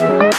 We'll.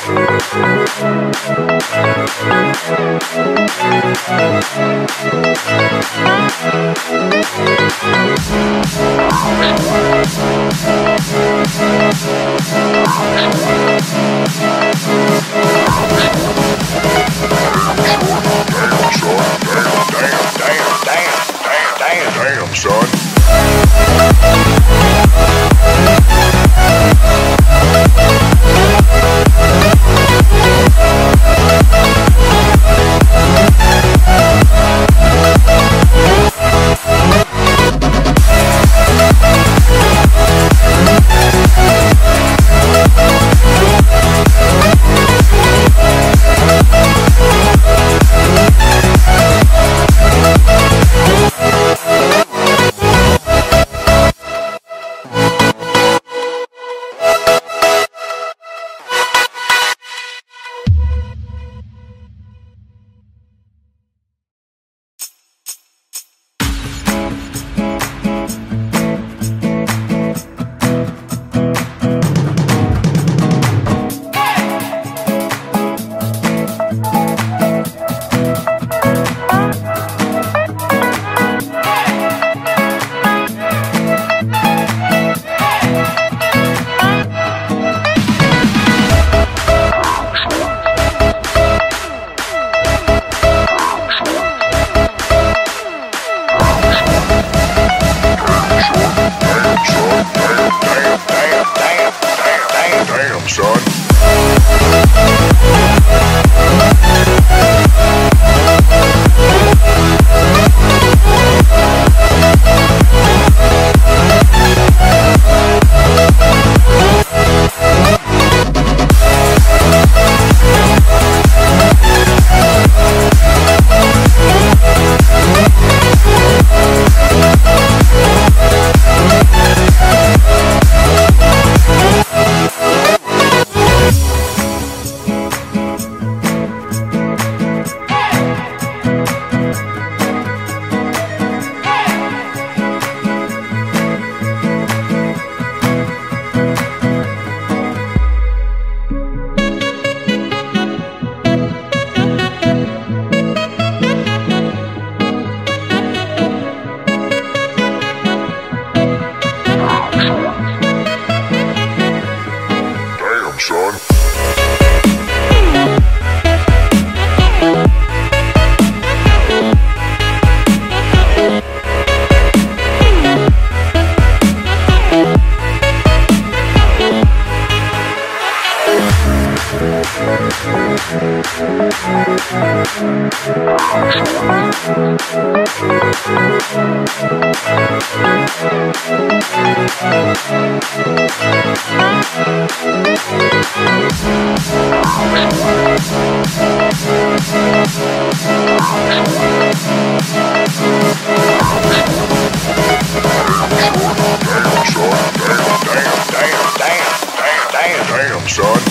Damn, son. son.